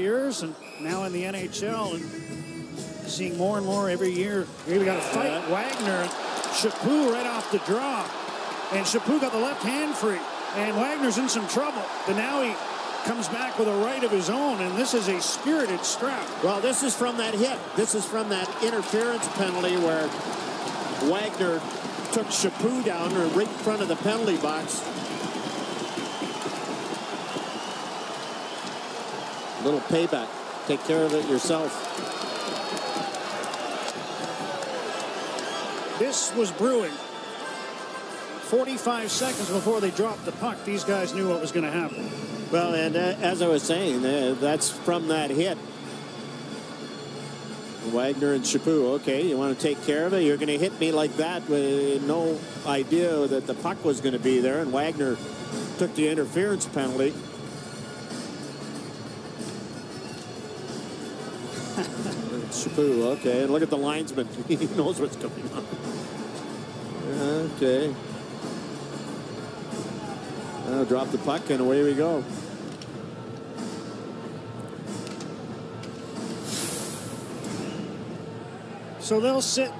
years and now in the NHL and seeing more and more every year. Here we got a fight. Yeah. Wagner Chaput right off the draw. And Chaput got the left hand free. And Wagner's in some trouble. But now he comes back with a right of his own, and this is a spirited strap. Well, this is from that hit. This is from that interference penalty where Wagner took Chaput down right in front of the penalty box. Little payback. Take care of it yourself. This was brewing. 45 seconds before they dropped the puck, these guys knew what was going to happen. Well, and uh, as I was saying, uh, that's from that hit. Wagner and Chaput, okay, you want to take care of it? You're going to hit me like that with no idea that the puck was going to be there, and Wagner took the interference penalty. Chaput, okay, and look at the linesman. he knows what's going on. Okay. Uh, drop the puck and away we go. So they'll sit